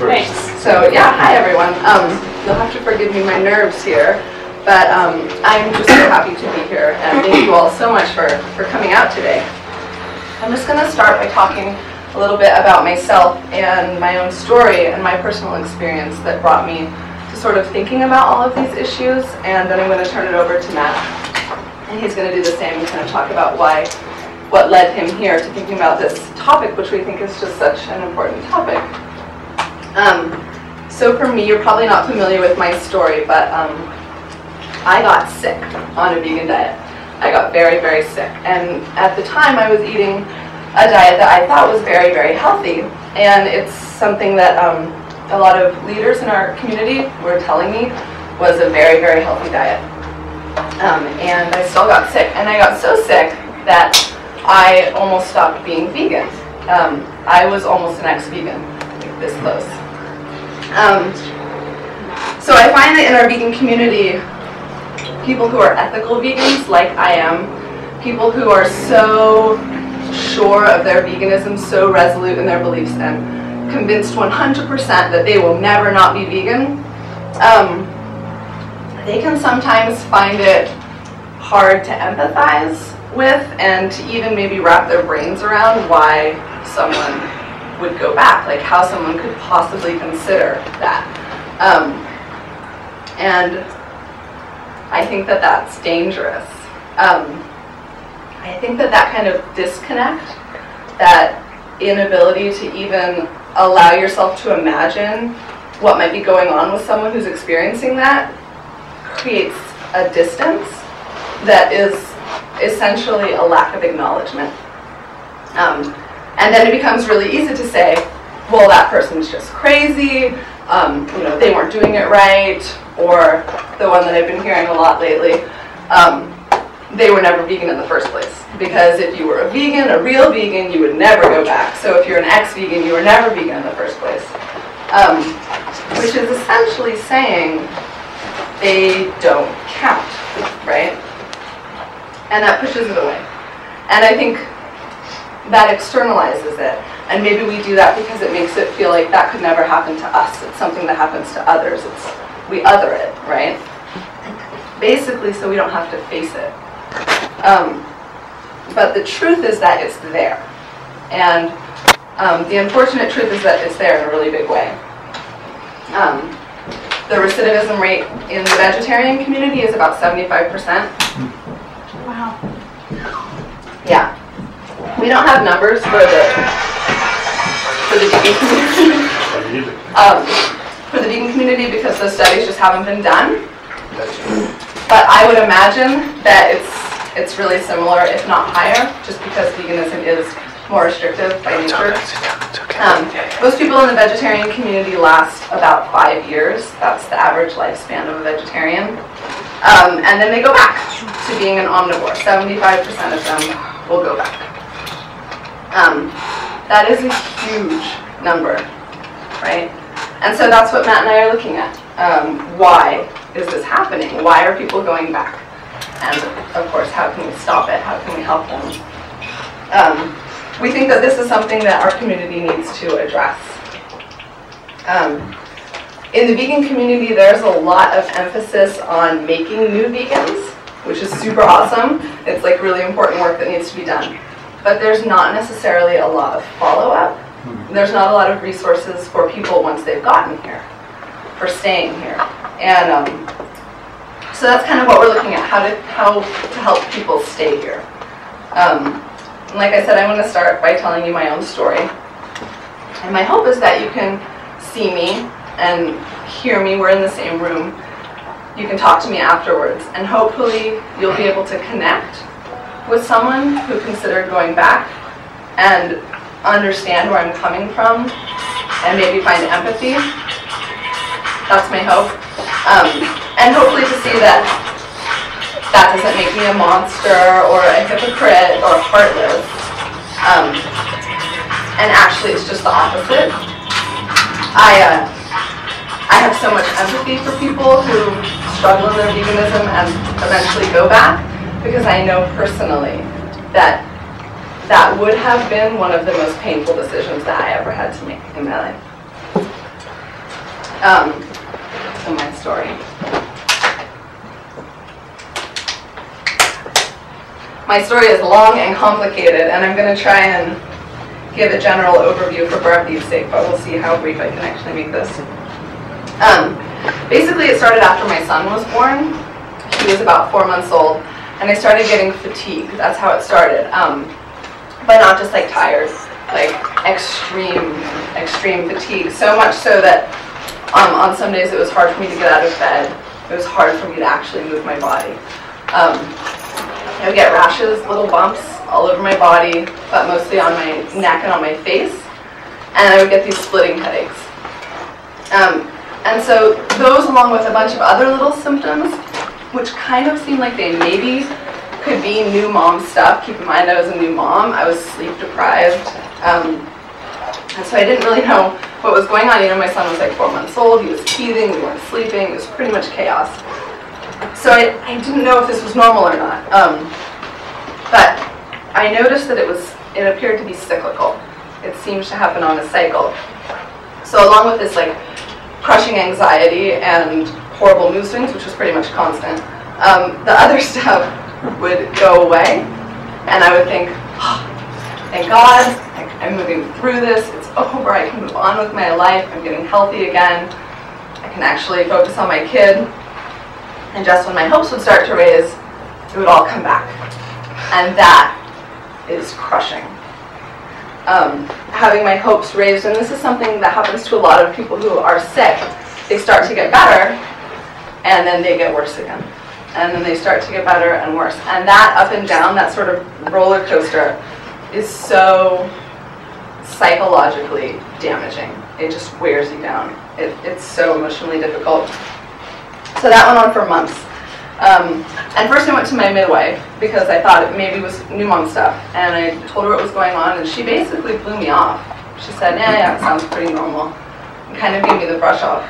first. Thanks. So yeah, hi everyone. Um, you'll have to forgive me my nerves here, but um, I'm just so happy to be here, and thank you all so much for for coming out today. I'm just going to start by talking a little bit about myself and my own story and my personal experience that brought me to sort of thinking about all of these issues, and then I'm going to turn it over to Matt, and he's going to do the same and kind of talk about why what led him here to thinking about this topic, which we think is just such an important topic. Um, so for me, you're probably not familiar with my story, but um, I got sick on a vegan diet. I got very, very sick. And at the time, I was eating a diet that I thought was very, very healthy. And it's something that um, a lot of leaders in our community were telling me was a very, very healthy diet. Um, and I still got sick. And I got so sick that I almost stopped being vegan. Um, I was almost an ex-vegan, this close. Um, so I find that in our vegan community, people who are ethical vegans, like I am, people who are so sure of their veganism, so resolute in their beliefs, and convinced 100% that they will never not be vegan, um, they can sometimes find it hard to empathize with and to even maybe wrap their brains around why someone would go back, like how someone could possibly consider that. Um, and I think that that's dangerous. Um, I think that that kind of disconnect, that inability to even allow yourself to imagine what might be going on with someone who's experiencing that, creates a distance that is essentially a lack of acknowledgement. Um, and then it becomes really easy to say, well, that person's just crazy, um, you know, they weren't doing it right, or the one that I've been hearing a lot lately, um, they were never vegan in the first place. Because if you were a vegan, a real vegan, you would never go back. So if you're an ex-vegan, you were never vegan in the first place. Um, which is essentially saying they don't count, right? And that pushes it away. And I think that externalizes it. And maybe we do that because it makes it feel like that could never happen to us. It's something that happens to others. It's we other it, right? Basically, so we don't have to face it. Um, but the truth is that it's there. And um, the unfortunate truth is that it's there in a really big way. Um, the recidivism rate in the vegetarian community is about 75%. Wow. Yeah. We don't have numbers for the for the vegan community. um, for the vegan community because those studies just haven't been done. But I would imagine that it's it's really similar, if not higher, just because veganism is more restrictive by nature. Um, most people in the vegetarian community last about five years. That's the average lifespan of a vegetarian. Um, and then they go back to being an omnivore. 75% of them will go back. Um, that is a huge number, right? And so that's what Matt and I are looking at. Um, why is this happening? Why are people going back? And of course, how can we stop it? How can we help them? Um, we think that this is something that our community needs to address. Um, in the vegan community, there's a lot of emphasis on making new vegans, which is super awesome. It's like really important work that needs to be done. But there's not necessarily a lot of follow-up. There's not a lot of resources for people once they've gotten here, for staying here. And um, so that's kind of what we're looking at, how to, how to help people stay here. Um, like I said, I'm going to start by telling you my own story. And my hope is that you can see me and hear me. We're in the same room. You can talk to me afterwards. And hopefully you'll be able to connect with someone who considered going back and understand where I'm coming from and maybe find empathy. That's my hope. Um, and hopefully to see that that doesn't make me a monster or a hypocrite or heartless. Um, and actually, it's just the opposite. I uh, I have so much empathy for people who struggle in their veganism and eventually go back because I know personally that that would have been one of the most painful decisions that I ever had to make in my life. Um, so my story. My story is long and complicated, and I'm going to try and give a general overview for brevity's sake, but we'll see how brief I can actually make this. Um, basically, it started after my son was born. He was about four months old, and I started getting fatigue. That's how it started. Um, but not just like tired, like extreme, extreme fatigue. So much so that um, on some days it was hard for me to get out of bed. It was hard for me to actually move my body. Um, I would get rashes, little bumps all over my body, but mostly on my neck and on my face. And I would get these splitting headaches. Um, and so those along with a bunch of other little symptoms, which kind of seemed like they maybe could be new mom stuff. Keep in mind I was a new mom. I was sleep deprived. Um, and so I didn't really know what was going on. You know, my son was like four months old. He was teething. We weren't sleeping. It was pretty much chaos. So I, I didn't know if this was normal or not. Um, but I noticed that it was it appeared to be cyclical. It seems to happen on a cycle. So along with this like crushing anxiety and horrible mood swings, which was pretty much constant, um, the other stuff would go away, and I would think, oh, thank God, I'm moving through this. It's over. I can move on with my life. I'm getting healthy again. I can actually focus on my kid. And just when my hopes would start to raise, it would all come back. And that is crushing. Um, having my hopes raised, and this is something that happens to a lot of people who are sick. They start to get better, and then they get worse again. And then they start to get better and worse. And that up and down, that sort of roller coaster, is so psychologically damaging. It just wears you down. It, it's so emotionally difficult. So that went on for months. Um, and first I went to my midwife because I thought it maybe was new mom stuff. And I told her what was going on and she basically blew me off. She said, yeah, yeah, it sounds pretty normal. And kind of gave me the brush off.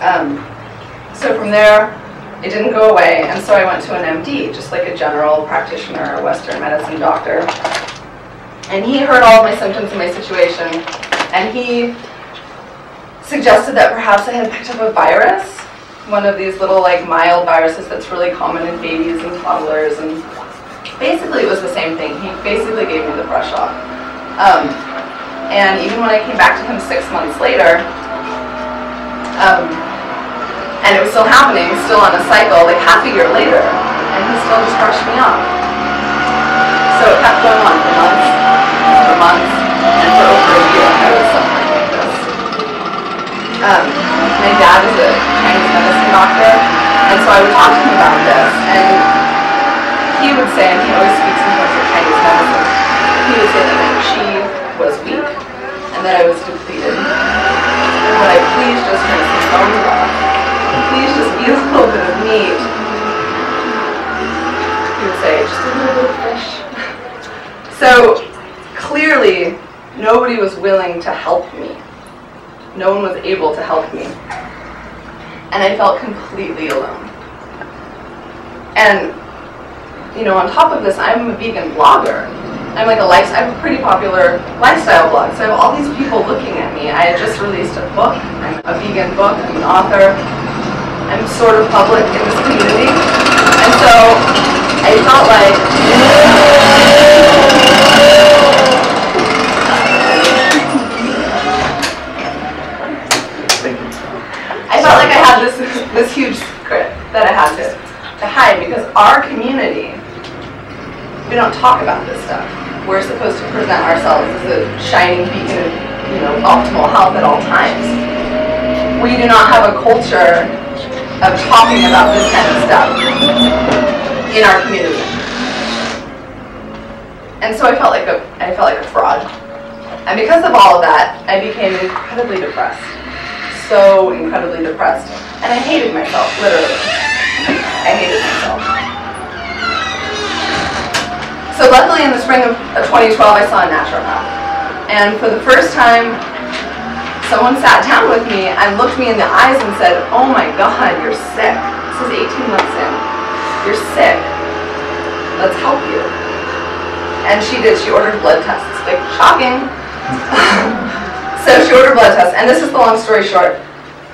Um, so from there, it didn't go away. And so I went to an MD, just like a general practitioner, a Western medicine doctor. And he heard all my symptoms and my situation. And he suggested that perhaps I had picked up a virus one of these little like mild viruses that's really common in babies and toddlers and basically it was the same thing. He basically gave me the brush off. Um, and even when I came back to him six months later, um, and it was still happening, still on a cycle, like half a year later, and he still just brushed me off. So it kept going on for months, for months, and for over a year I was suffering like this. Um, my dad is a Chinese medicine doctor, and so I would talk to him about this, and he would say, and he always speaks in terms of Chinese medicine, he would say that my chi was weak, and that I was depleted. And would I please just drink some bone broth? A little bit of meat. He would say, just a little bit of fish. so clearly, nobody was willing to help me. No one was able to help me. And I felt completely alone. And, you know, on top of this, I'm a vegan blogger. I'm like a life, I'm a pretty popular lifestyle blog. So I have all these people looking at me. I had just released a book. I'm a vegan book. I'm an author. I'm sort of public in this community. And so I felt like I felt like I had this this huge secret that I had to, to hide because our community, we don't talk about this stuff. We're supposed to present ourselves as a shining beacon of you know optimal health at all times. We do not have a culture of talking about this kind of stuff in our community. And so I felt like a I felt like a fraud. And because of all of that, I became incredibly depressed so incredibly depressed. And I hated myself, literally. I hated myself. So luckily in the spring of 2012 I saw a naturopath. And for the first time, someone sat down with me and looked me in the eyes and said, oh my god, you're sick. This is 18 months in. You're sick. Let's help you. And she did. She ordered blood tests. Like, shocking. So she ordered blood tests, and this is the long story short.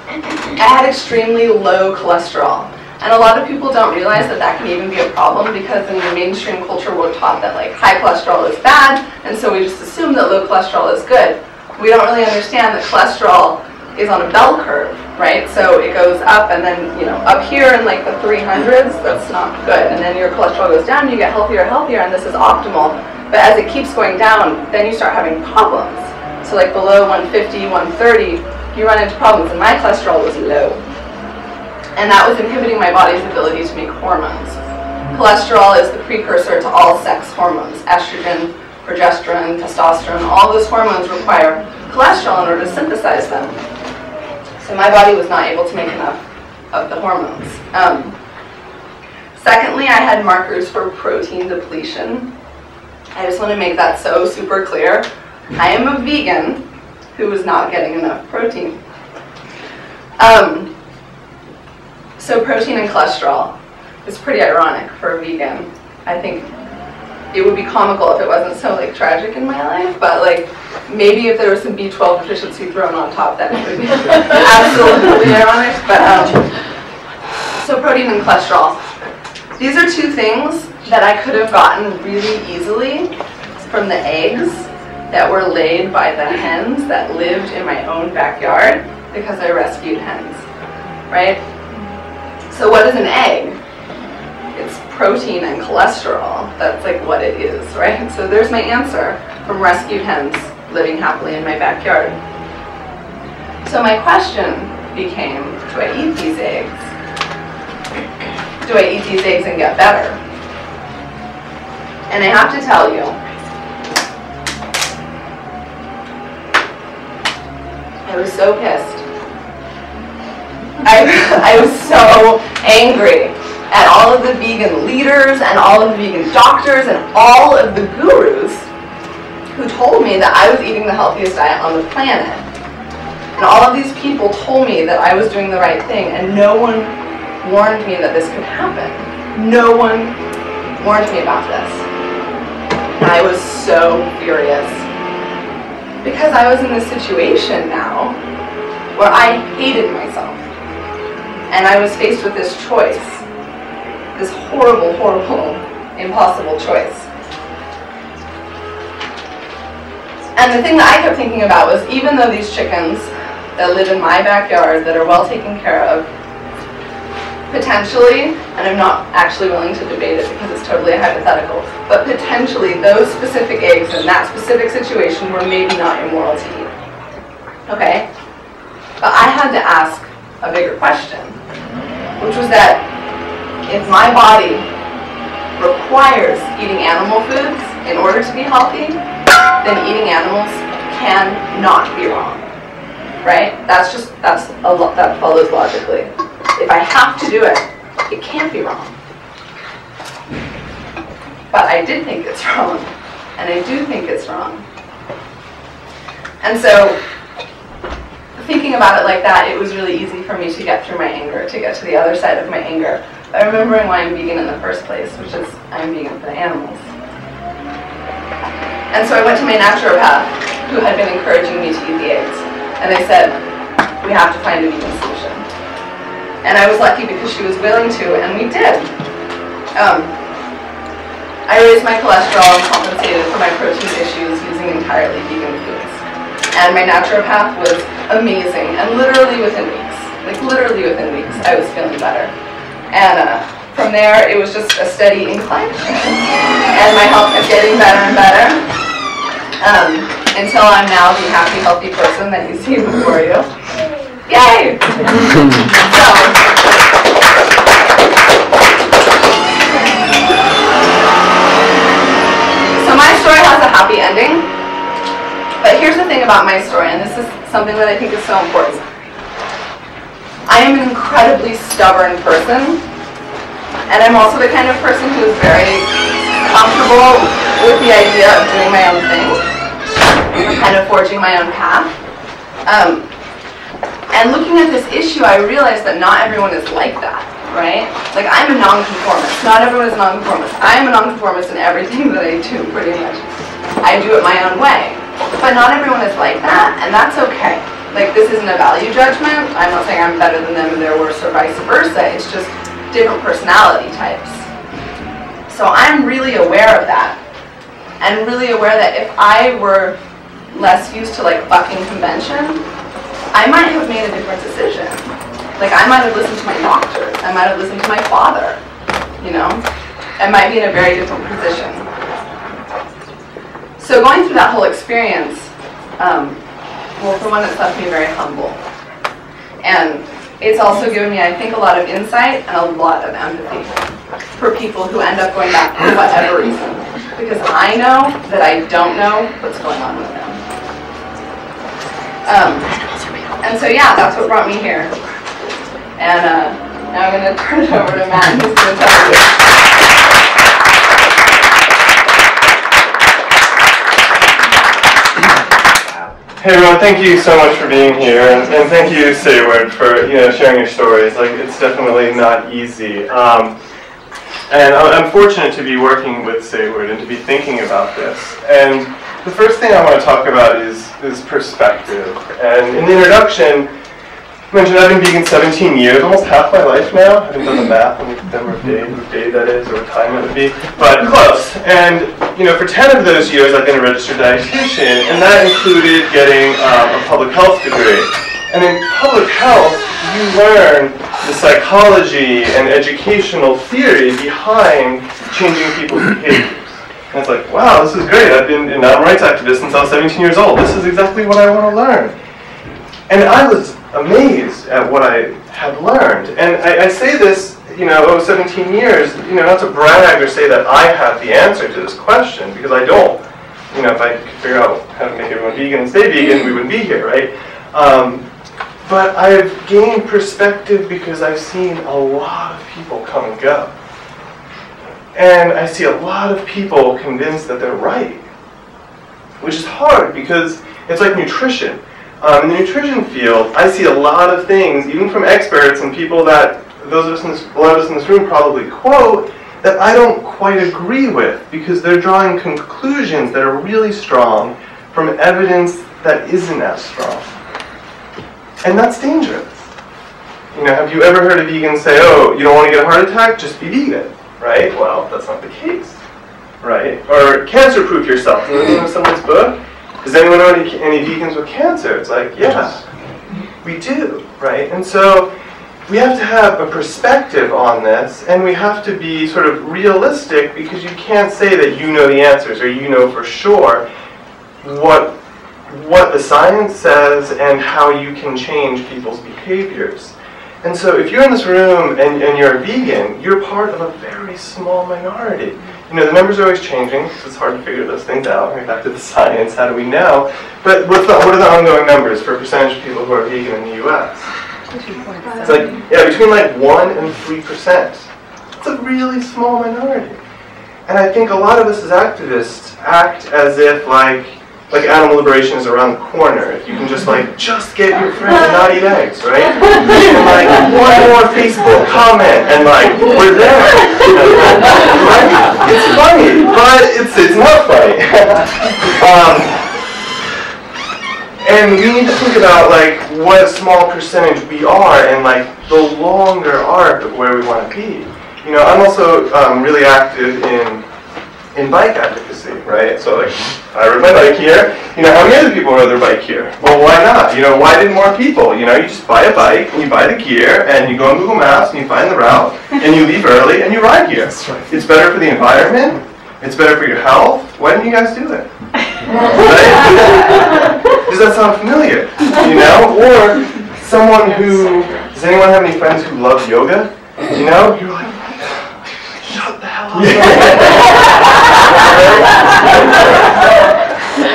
I had extremely low cholesterol. And a lot of people don't realize that that can even be a problem because in the mainstream culture we're taught that like high cholesterol is bad, and so we just assume that low cholesterol is good. We don't really understand that cholesterol is on a bell curve, right? So it goes up and then, you know, up here in like the 300s, that's not good. And then your cholesterol goes down, you get healthier, healthier, and this is optimal. But as it keeps going down, then you start having problems. So like below 150, 130, you run into problems. And my cholesterol was low and that was inhibiting my body's ability to make hormones. Cholesterol is the precursor to all sex hormones, estrogen, progesterone, testosterone, all those hormones require cholesterol in order to synthesize them. So my body was not able to make enough of the hormones. Um, secondly, I had markers for protein depletion. I just want to make that so super clear. I am a vegan who was not getting enough protein. Um, so protein and cholesterol is pretty ironic for a vegan. I think it would be comical if it wasn't so like tragic in my life, but like maybe if there was some B12 deficiency thrown on top, then it would be absolutely ironic. But um, so protein and cholesterol. These are two things that I could have gotten really easily from the eggs that were laid by the hens that lived in my own backyard because I rescued hens, right? So what is an egg? It's protein and cholesterol. That's like what it is, right? So there's my answer from rescued hens living happily in my backyard. So my question became, do I eat these eggs? Do I eat these eggs and get better? And I have to tell you, I was so pissed I, I was so angry at all of the leaders and all of the vegan doctors and all of the gurus who told me that I was eating the healthiest diet on the planet. And all of these people told me that I was doing the right thing, and no one warned me that this could happen. No one warned me about this. And I was so furious. Because I was in this situation now where I hated myself. And I was faced with this choice, this horrible, horrible, impossible choice. And the thing that I kept thinking about was even though these chickens that live in my backyard that are well taken care of, potentially, and I'm not actually willing to debate it because it's totally a hypothetical, but potentially those specific eggs in that specific situation were maybe not immoral to eat. Okay? But I had to ask a bigger question which was that if my body requires eating animal foods in order to be healthy, then eating animals can not be wrong. Right? That's just, that's a lot, that follows logically. If I have to do it, it can't be wrong. But I did think it's wrong, and I do think it's wrong. And so thinking about it like that, it was really easy for me to get through my anger, to get to the other side of my anger, by remembering why I'm vegan in the first place, which is I'm vegan for the animals. And so I went to my naturopath, who had been encouraging me to eat the eggs, and I said, we have to find a vegan solution. And I was lucky because she was willing to, and we did. Um, I raised my cholesterol and compensated for my protein issues using entirely vegan foods. And my naturopath was amazing. And literally within weeks, like literally within weeks, I was feeling better. And uh, from there, it was just a steady incline. and my health kept getting better and better. Um, until I'm now the happy, healthy person that you see before you. Yay! so, so my story has a happy ending. But here's the thing about my story, and this is something that I think is so important. I am an incredibly stubborn person, and I'm also the kind of person who is very comfortable with the idea of doing my own thing, kind of forging my own path. Um, and looking at this issue, I realized that not everyone is like that, right? Like, I'm a nonconformist. Not everyone is nonconformist. I am a nonconformist in everything that I do, pretty much. I do it my own way. But not everyone is like that, and that's okay. Like, this isn't a value judgment. I'm not saying I'm better than them and they're worse or vice versa. It's just different personality types. So I'm really aware of that. And really aware that if I were less used to like bucking convention, I might have made a different decision. Like I might have listened to my doctor. I might have listened to my father. You know? I might be in a very different position. So going through that whole experience, um, well, for one, it's left me very humble. And it's also given me, I think, a lot of insight and a lot of empathy for people who end up going back for whatever reason. Because I know that I don't know what's going on with them. Um, and so, yeah, that's what brought me here. And uh, now I'm going to turn it over to Matt, who's going to tell you. Hey everyone, thank you so much for being here, and, and thank you, Sayward, for you know sharing your stories. Like it's definitely not easy, um, and I'm fortunate to be working with Sayward and to be thinking about this. And the first thing I want to talk about is is perspective. And in the introduction, I mentioned I've been vegan 17 years, almost half my life now. I haven't done the math on the number of days, day that is, or what time it would be, but close. And you know, for 10 of those years, I've been a registered dietitian, and that included getting um, a public health degree. And in public health, you learn the psychology and educational theory behind changing people's behaviors. And it's like, wow, this is great. I've been an animal rights activist since I was 17 years old. This is exactly what I want to learn. And I was amazed at what I had learned. And I, I say this, you know, oh, 17 years, you know, not to brag or say that I have the answer to this question, because I don't. You know, if I could figure out how to make everyone vegan and stay vegan, we wouldn't be here, right? Um, but I've gained perspective because I've seen a lot of people come and go. And I see a lot of people convinced that they're right, which is hard because it's like nutrition. Um, in the nutrition field, I see a lot of things, even from experts and people that those of us in this, a lot of us in this room probably quote, that I don't quite agree with because they're drawing conclusions that are really strong from evidence that isn't as strong. And that's dangerous. You know, have you ever heard a vegan say, oh, you don't want to get a heart attack? Just be vegan, right? Well, that's not the case, right? Or cancer-proof yourself. In someone's book, does anyone know any, any vegans with cancer? It's like, yeah, we do, right? And so we have to have a perspective on this, and we have to be sort of realistic because you can't say that you know the answers or you know for sure what what the science says and how you can change people's behaviors. And so if you're in this room and, and you're a vegan, you're part of a very small minority. You know, the numbers are always changing, so it's hard to figure those things out. Back to the science, how do we know? But what's the, what are the ongoing numbers for a percentage of people who are vegan in the US? It's like, yeah, between like 1 and 3%. It's a really small minority. And I think a lot of us as activists act as if like, like animal liberation is around the corner. You can just like, just get your friend to not eat eggs, right? And like, one more Facebook comment, and like, we're there. right? It's funny, but it's, it's not funny. um, and we need to think about like what small percentage we are and like the longer arc of where we want to be. You know, I'm also um, really active in in bike advocacy, right? So like, I rode my bike here. You know, how many other people rode their bike here? Well, why not? You know, why didn't more people? You know, you just buy a bike and you buy the gear and you go on Google Maps and you find the route and you leave early and you ride here. Right. It's better for the environment. It's better for your health. Why didn't you guys do it? Right? Does that sound familiar? You know? Or someone who, does anyone have any friends who love yoga? You know? You're like, shut the hell up.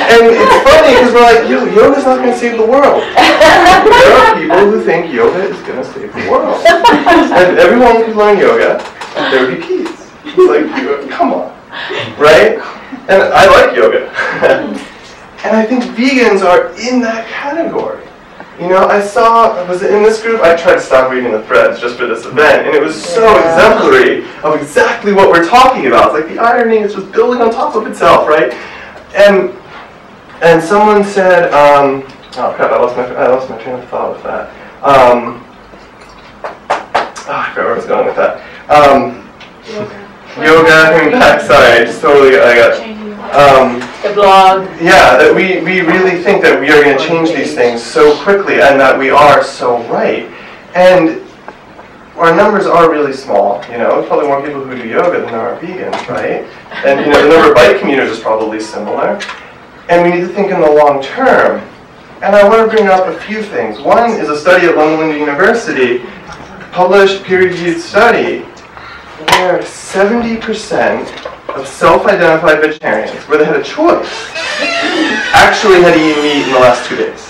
and it's funny because we're like, yo, yoga's not going to save the world. there are people who think yoga is going to save the world. And everyone could learn yoga, and there would be peace. It's like, come on. Right? And I like yoga. and I think vegans are in that category. You know, I saw, I was in this group, I tried to stop reading the threads just for this event, and it was so exemplary of exactly what we're talking about. It's like the irony is just building on top of itself, right? And and someone said, um, oh crap, I lost my, I lost my train of thought with that. Um, oh, I forgot where I was going with that. Um, yoga, coming back, sorry, I just totally, I got, um, The blog. yeah, that we, we really think that we are going to change these things so quickly and that we are so right. And our numbers are really small, you know, probably more people who do yoga than there are vegans, right? And, you know, the number of bike commuters is probably similar. And we need to think in the long term. And I want to bring up a few things. One is a study at Linda University, published peer-reviewed study, where 70% of self-identified vegetarians, where they had a choice, actually had eaten meat in the last two days.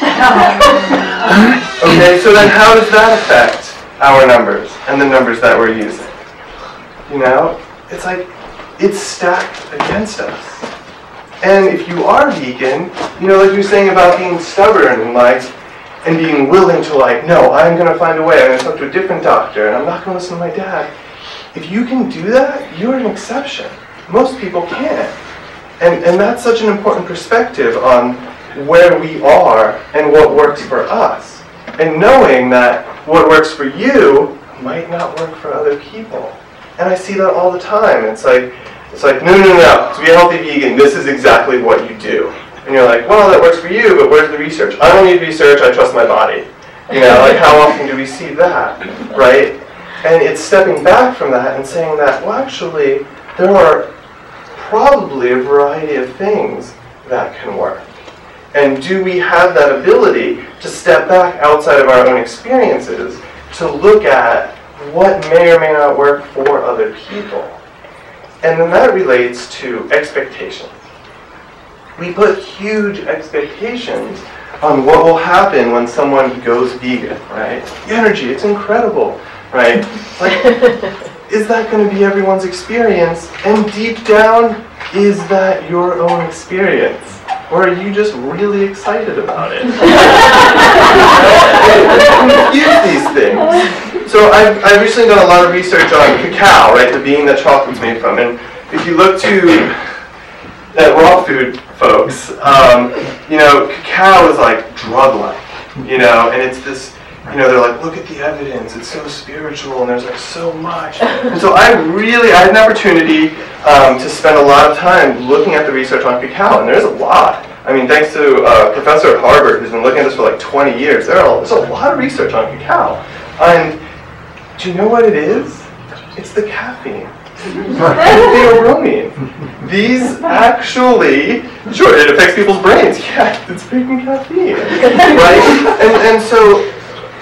Okay, so then how does that affect our numbers and the numbers that we're using? You know, it's like it's stacked against us. And if you are vegan, you know, like you're saying about being stubborn and like and being willing to like, no, I'm gonna find a way. I'm gonna talk to a different doctor, and I'm not gonna listen to my dad. If you can do that, you're an exception. Most people can't. And, and that's such an important perspective on where we are and what works for us. And knowing that what works for you might not work for other people. And I see that all the time. It's like, it's like, no, no, no. To be a healthy vegan, this is exactly what you do. And you're like, well, that works for you, but where's the research? I don't need research, I trust my body. You know, like how often do we see that, right? And it's stepping back from that and saying that, well, actually, there are probably a variety of things that can work. And do we have that ability to step back outside of our own experiences to look at what may or may not work for other people? And then that relates to expectations. We put huge expectations on what will happen when someone goes vegan, right? The energy, it's incredible, right? Like, is that going to be everyone's experience? And deep down, is that your own experience? Or are you just really excited about it? Confuse these things. So I've, I've recently done a lot of research on cacao, right, the bean that chocolate's made from. And if you look to at raw food folks, um, you know, cacao is like drug-like, you know, and it's this, you know, they're like, look at the evidence, it's so spiritual, and there's like so much. And so I really, I had an opportunity um, to spend a lot of time looking at the research on cacao, and there's a lot. I mean, thanks to a professor at Harvard who's been looking at this for like 20 years, there are, there's a lot of research on cacao. And do you know what it is? It's the caffeine. theobromine. These actually, sure, it affects people's brains. Yeah, it's freaking caffeine, right? And, and so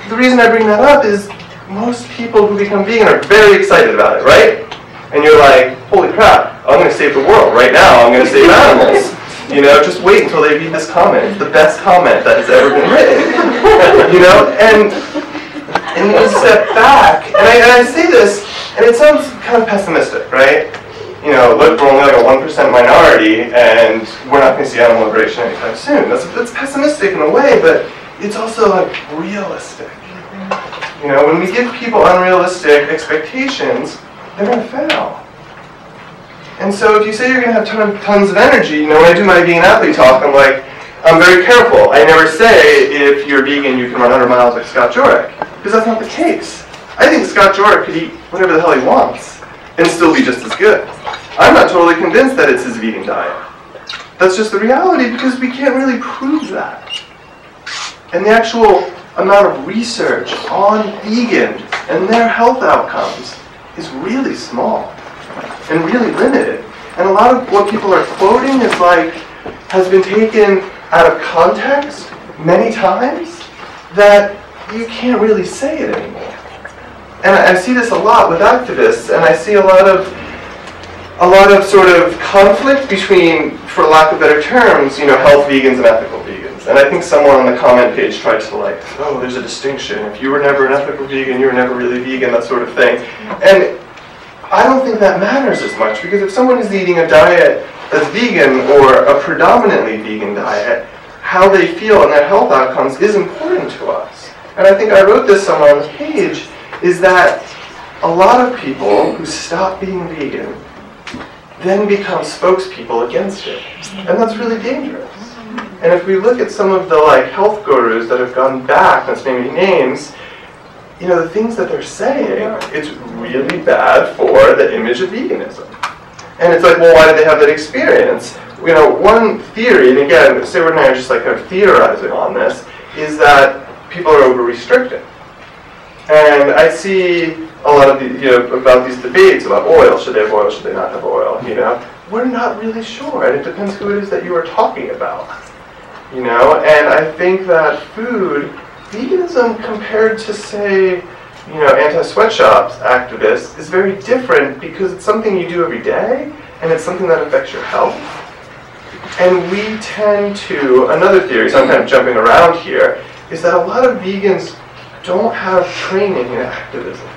the reason I bring that up is most people who become vegan are very excited about it, right? And you're like, holy crap, I'm going to save the world right now. I'm going to save animals. You know, just wait until they read this comment. It's the best comment that has ever been written. you know, and and you step back, and I, and I say this, and it sounds kind of pessimistic, right? You know, look, we're only like a 1% minority, and we're not going to see animal liberation anytime soon. That's, that's pessimistic in a way, but it's also like realistic. You know, when we give people unrealistic expectations, they're going to fail. And so if you say you're going to have ton, tons of energy, you know, when I do my vegan athlete talk, I'm like, I'm very careful. I never say if you're vegan you can run 100 miles like Scott Jurek, because that's not the case. I think Scott Jurek could eat whatever the hell he wants and still be just as good. I'm not totally convinced that it's his vegan diet. That's just the reality because we can't really prove that. And the actual amount of research on vegan and their health outcomes is really small and really limited. And a lot of what people are quoting is like, has been taken out of context many times that you can't really say it anymore. And I, see this a lot with activists, and I see a lot of a lot of sort of conflict between, for lack of better terms, you know, health vegans and ethical. And I think someone on the comment page tried to like, oh, there's a distinction. If you were never an ethical vegan, you were never really vegan, that sort of thing. And I don't think that matters as much because if someone is eating a diet that's vegan or a predominantly vegan diet, how they feel and their health outcomes is important to us. And I think I wrote this somewhere on the page, is that a lot of people who stop being vegan then become spokespeople against it. And that's really dangerous. And if we look at some of the like health gurus that have gone back, let's name any names, you know, the things that they're saying, it's really bad for the image of veganism. And it's like, well, why did they have that experience? You know, one theory, and again, Sayward and I are just like kind of theorizing on this, is that people are over-restricting. And I see a lot of the, you know, about these debates about oil. Should they have oil? Should they not have oil? You know, we're not really sure, and it depends who it is that you are talking about. You know, and I think that food, veganism compared to say, you know, anti-sweatshops activists is very different because it's something you do every day, and it's something that affects your health. And we tend to, another theory, so I'm kind of jumping around here, is that a lot of vegans don't have training in activism.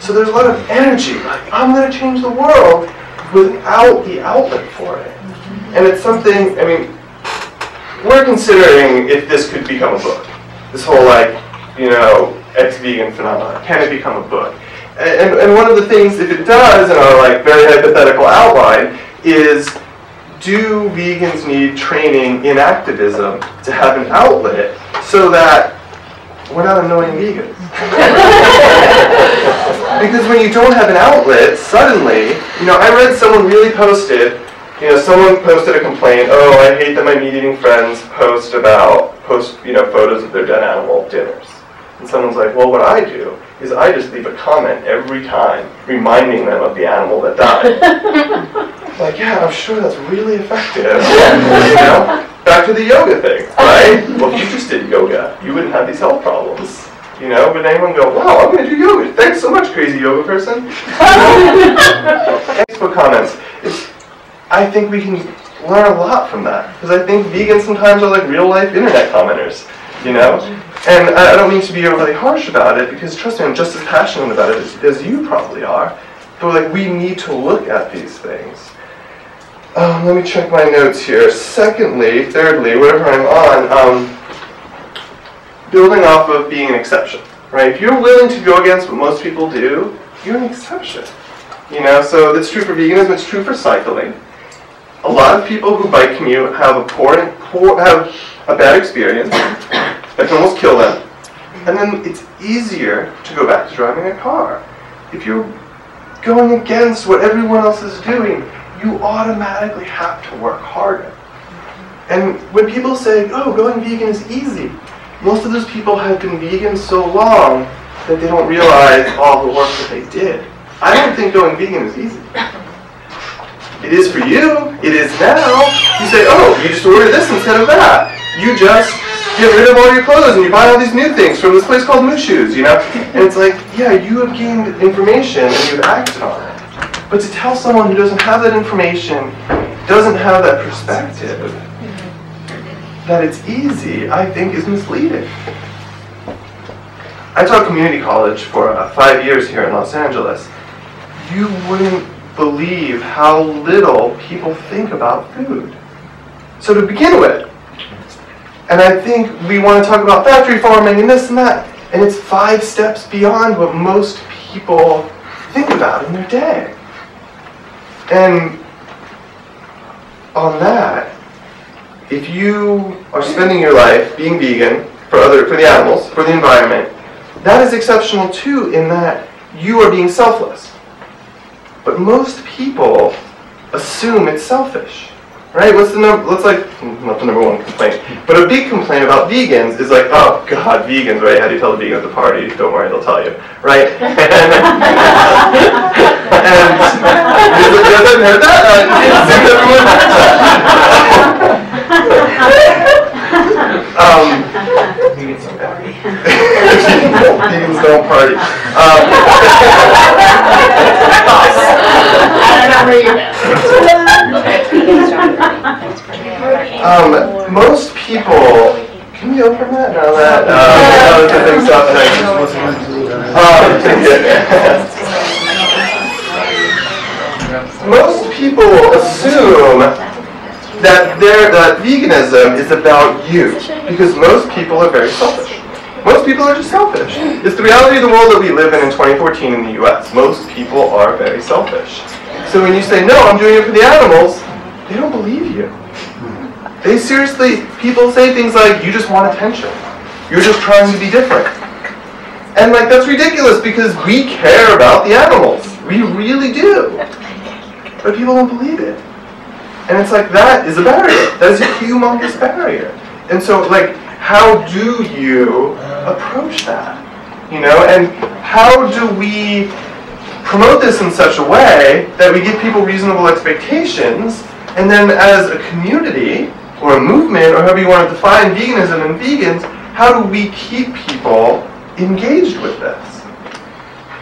So there's a lot of energy, like, I'm going to change the world, without the outlet for it. And it's something, I mean, we're considering if this could become a book. This whole, like, you know, ex-vegan phenomenon. Can it become a book? And, and one of the things, if it does, in our, like, very hypothetical outline, is do vegans need training in activism to have an outlet so that we're not annoying vegans? because when you don't have an outlet, suddenly, you know, I read someone really posted, you know, someone posted a complaint, oh, I hate that my meat-eating friends post about, post, you know, photos of their dead animal dinners. And someone's like, well, what I do is I just leave a comment every time reminding them of the animal that died. like, yeah, I'm sure that's really effective. you know? Back to the yoga thing, right? Well, if you just did yoga, you wouldn't have these health problems. You know, would anyone go, wow, I'm going to do yoga. Thanks so much, crazy yoga person. Facebook comments. It's, I think we can learn a lot from that. Because I think vegans sometimes are like real life internet commenters. You know? And I don't mean to be overly harsh about it, because trust me, I'm just as passionate about it as, as you probably are. But like, we need to look at these things. Um, let me check my notes here. Secondly, thirdly, whatever I'm on, um, building off of being an exception, right? If you're willing to go against what most people do, you're an exception. You know, so that's true for veganism, it's true for cycling. A lot of people who bike commute have a poor, poor have a bad experience that can almost kill them. And then it's easier to go back to driving a car. If you're going against what everyone else is doing, you automatically have to work harder. And when people say, oh, going vegan is easy, most of those people have been vegan so long that they don't realize all the work that they did. I don't think going vegan is easy. It is for you. It is now. You say, oh, you just order this instead of that. You just get rid of all your clothes and you buy all these new things from this place called Moo Shoes, you know? And it's like, yeah, you have gained information and you've acted on it. But to tell someone who doesn't have that information, doesn't have that perspective, that it's easy, I think is misleading. I taught community college for uh, five years here in Los Angeles. You wouldn't believe how little people think about food. So to begin with, and I think we want to talk about factory farming and this and that, and it's five steps beyond what most people think about in their day. And on that, if you are spending your life being vegan for other for the animals, for the environment, that is exceptional too in that you are being selfless. But most people assume it's selfish. Right? What's the number what's like not the number one complaint, but a big complaint about vegans is like, oh god, vegans, right? How do you tell the vegan at the party? Don't worry, they'll tell you. Right? and, you haven't heard that? Everyone heard that. um, vegans don't party. vegans don't party. Um, um, most people. Can we open that? No, that. Uh, no, the thing stop Um, most people assume that there that veganism is about you because most people are very selfish. Most people are just selfish. It's the reality of the world that we live in in 2014 in the U.S. Most people are very selfish. So when you say no, I'm doing it for the animals, they don't believe you. They seriously, people say things like, you just want attention. You're just trying to be different. And like, that's ridiculous because we care about the animals. We really do. But people don't believe it. And it's like, that is a barrier. That is a humongous barrier. And so, like, how do you approach that? You know, and how do we promote this in such a way that we give people reasonable expectations, and then as a community, or a movement, or however you want to define veganism and vegans, how do we keep people engaged with this?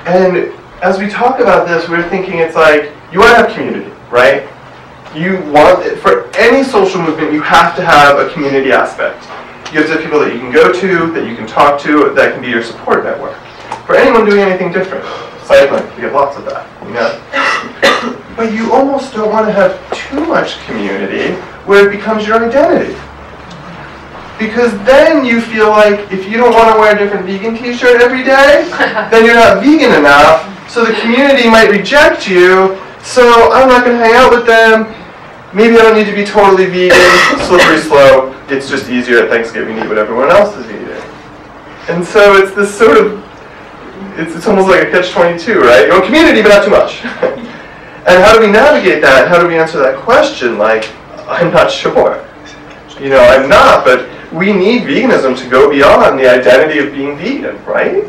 And as we talk about this, we're thinking it's like, you want to have community, right? You want, it, for any social movement, you have to have a community aspect. You have to have people that you can go to, that you can talk to, that can be your support network. For anyone doing anything different, cycling, we have lots of that, you know? but you almost don't want to have too much community where it becomes your identity. Because then you feel like if you don't want to wear a different vegan t-shirt every day, then you're not vegan enough, so the community might reject you, so I'm not going to hang out with them. Maybe I don't need to be totally vegan, slippery slope. It's just easier at Thanksgiving to eat what everyone else is eating. And so it's this sort of, it's, it's almost like a catch-22, right? You want community, but not too much. and how do we navigate that? How do we answer that question? Like, I'm not sure. You know, I'm not, but we need veganism to go beyond the identity of being vegan, right?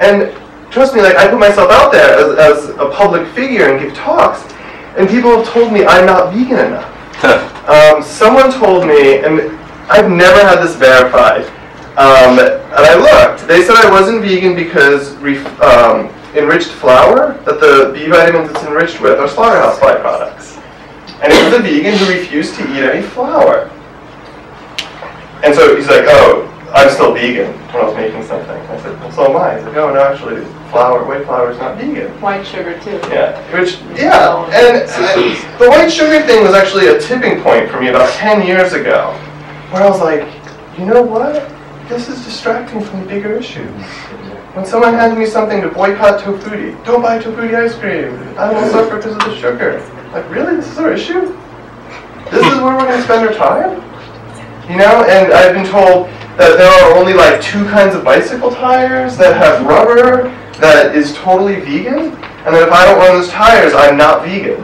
And trust me, like I put myself out there as, as a public figure and give talks, and people have told me I'm not vegan enough. um, someone told me, and I've never had this verified, um, and I looked. They said I wasn't vegan because um, enriched flour, that the B vitamins it's enriched with, are slaughterhouse byproducts. And it was a vegan who refused to eat any flour. And so he's like, oh, I'm still vegan when I was making something. I said, well, so am I. He's like, oh, no, actually, flour, white flour is not vegan. White sugar, too. Yeah, which, yeah, and uh, the white sugar thing was actually a tipping point for me about 10 years ago, where I was like, you know what? This is distracting from the bigger issues. When someone hands me something to boycott Tofutti, don't buy Tofutti ice cream. I will suffer because of the sugar. Like, really? This is our issue? This is where we're going to spend our time? You know, and I've been told that there are only like two kinds of bicycle tires that have rubber that is totally vegan, and that if I don't run those tires, I'm not vegan.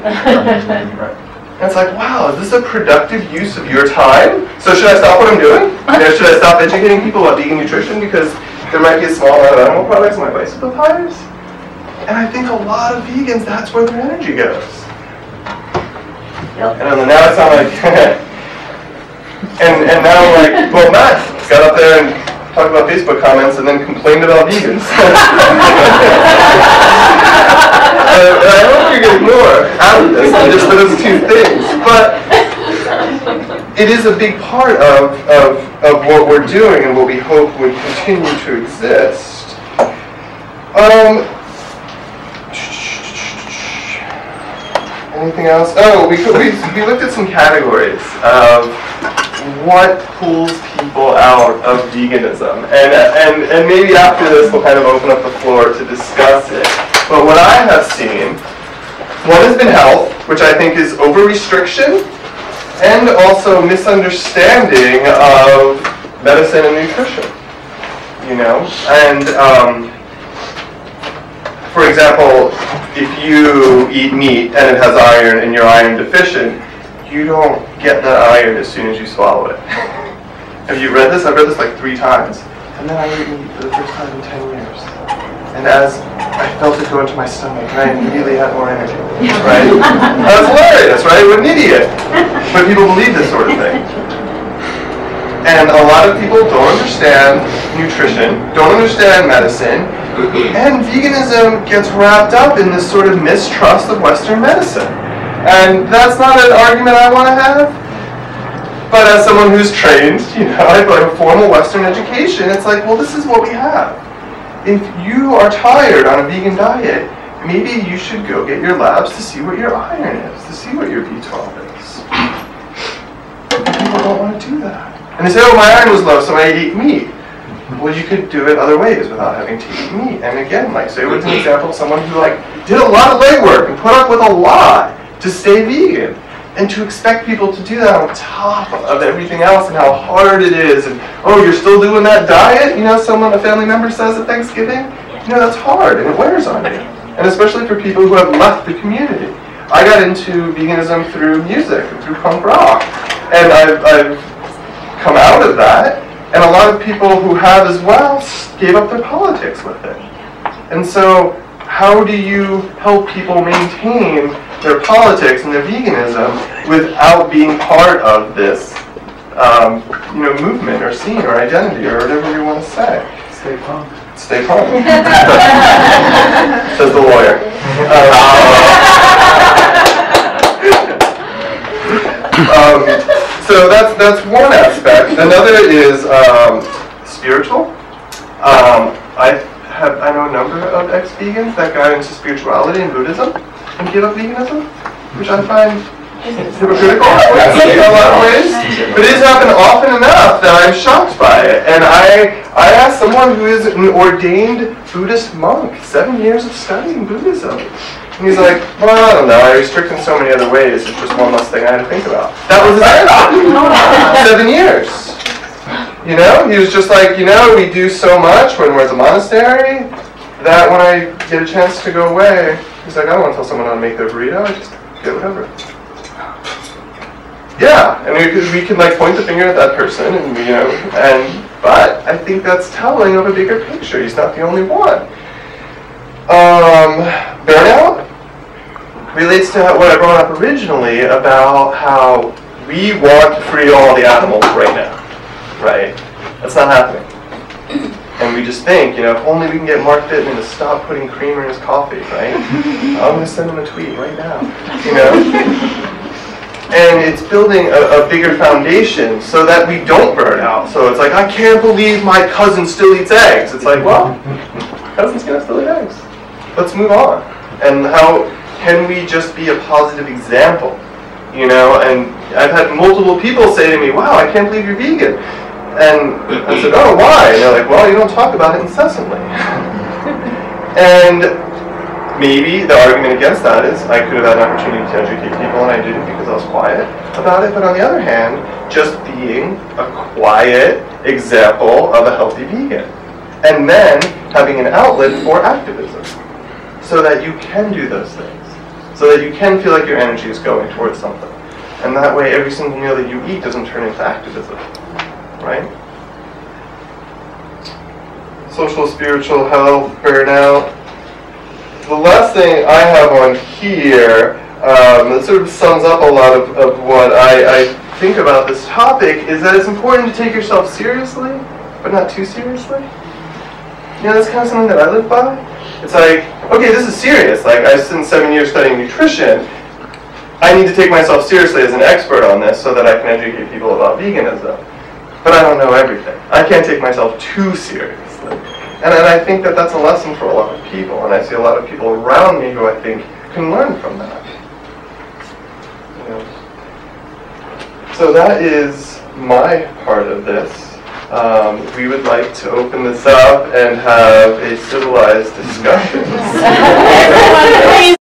And it's like, wow, is this a productive use of your time? So should I stop what I'm doing? You know, should I stop educating people about vegan nutrition because there might be a small amount of animal products in my bicycle tires? And I think a lot of vegans, that's where their energy goes. Yep. And now it's not like, and, and now I'm like, well, Matt got up there and talked about Facebook comments and then complained about vegans. uh, I hope you're getting more out of this than just those two things. But it is a big part of, of, of what we're doing and what we hope would continue to exist. Um, anything else? Oh, we, we, we looked at some categories of what pulls people out of veganism. And, and, and maybe after this we'll kind of open up the floor to discuss it. But what I have seen, one has been health, which I think is over-restriction, and also misunderstanding of medicine and nutrition. You know? And, um, for example, if you eat meat and it has iron and you're iron deficient, you don't get that iron as soon as you swallow it. Have you read this? I've read this like three times. And then I ate meat for the first time in 10 years. And as I felt it go into my stomach, I immediately had more energy. Right? That's hilarious, right? What an idiot. But people believe this sort of thing. And a lot of people don't understand nutrition, don't understand medicine, and veganism gets wrapped up in this sort of mistrust of Western medicine. And that's not an argument I want to have. But as someone who's trained, you know, I've got a formal Western education, it's like, well, this is what we have. If you are tired on a vegan diet, maybe you should go get your labs to see what your iron is, to see what your B12 is. People don't want to do that. And they say, oh, my iron was low, so I ate meat. Well, you could do it other ways without having to eat meat. And again, like, say what's an example of someone who like did a lot of legwork and put up with a lot to stay vegan. And to expect people to do that on top of everything else and how hard it is, and oh, you're still doing that diet? You know, someone, a family member says at Thanksgiving? You know, that's hard and it wears on you. And especially for people who have left the community. I got into veganism through music through punk rock. And I've, I've come out of that, and a lot of people who have as well gave up their politics with it. And so, how do you help people maintain their politics and their veganism without being part of this, um, you know, movement or scene or identity or whatever you want to say? Stay punk. Stay calm. Says the lawyer. Um, so that's that's one aspect. Another is um, spiritual. Um, I have I know a number of ex-vegans that got into spirituality and Buddhism and veganism, which I find hypocritical in a lot of ways. But it has happened often enough that I'm shocked by it. And I I asked someone who is an ordained Buddhist monk, seven years of studying Buddhism. And he's like, well, I don't know. I restrict in so many other ways. It's just one less thing I had to think about. That was his answer. Seven years. You know, he was just like, you know, we do so much when we're at the monastery that when I get a chance to go away, he's like, I don't want to tell someone how to make their burrito. I just get whatever. Yeah, and we we can like point the finger at that person, and you know, and but I think that's telling of a bigger picture. He's not the only one. Um, burnout relates to what I brought up originally about how we want to free all the animals right now, right? That's not happening. And we just think, you know, if only we can get Mark Bittman to stop putting creamer in his coffee, right? I'm going to send him a tweet right now, you know? and it's building a, a, bigger foundation so that we don't burn out. So it's like, I can't believe my cousin still eats eggs. It's like, well, cousin's gonna still eat eggs. Let's move on. And how can we just be a positive example? You know, and I've had multiple people say to me, wow, I can't believe you're vegan. And I said, oh, why? And they're like, well, you don't talk about it incessantly. and maybe the argument against that is I could have had an opportunity to educate people and I didn't because I was quiet about it. But on the other hand, just being a quiet example of a healthy vegan. And then having an outlet for activism so that you can do those things. So that you can feel like your energy is going towards something. And that way every single meal that you eat doesn't turn into activism. Right? Social, spiritual health, burnout, the last thing I have on here um, that sort of sums up a lot of, of what I, I think about this topic is that it's important to take yourself seriously, but not too seriously. You know, that's kind of something that I live by. It's like, okay, this is serious. Like, I spent seven years studying nutrition. I need to take myself seriously as an expert on this so that I can educate people about veganism. But I don't know everything. I can't take myself too seriously. And, and I think that that's a lesson for a lot of people, and I see a lot of people around me who I think can learn from that. You know. So that is my part of this. Um, we would like to open this up and have a civilized discussion.